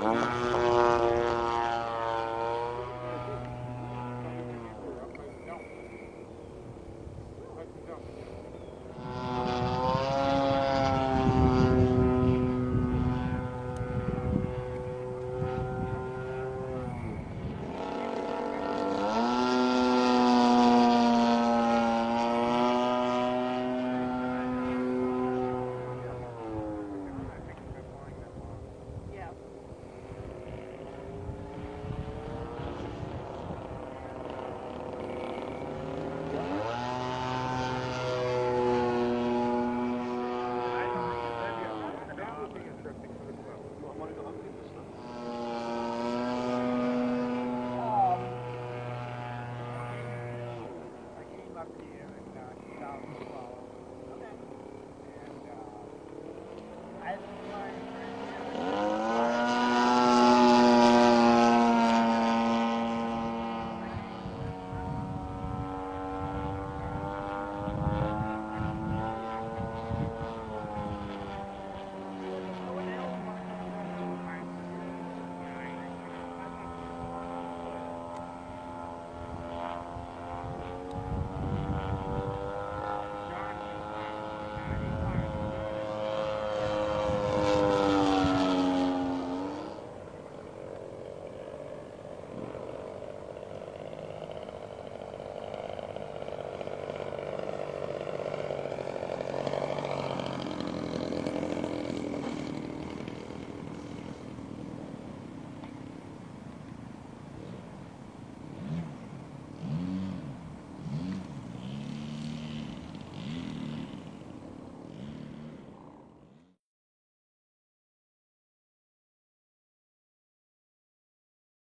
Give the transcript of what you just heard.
Ah. up.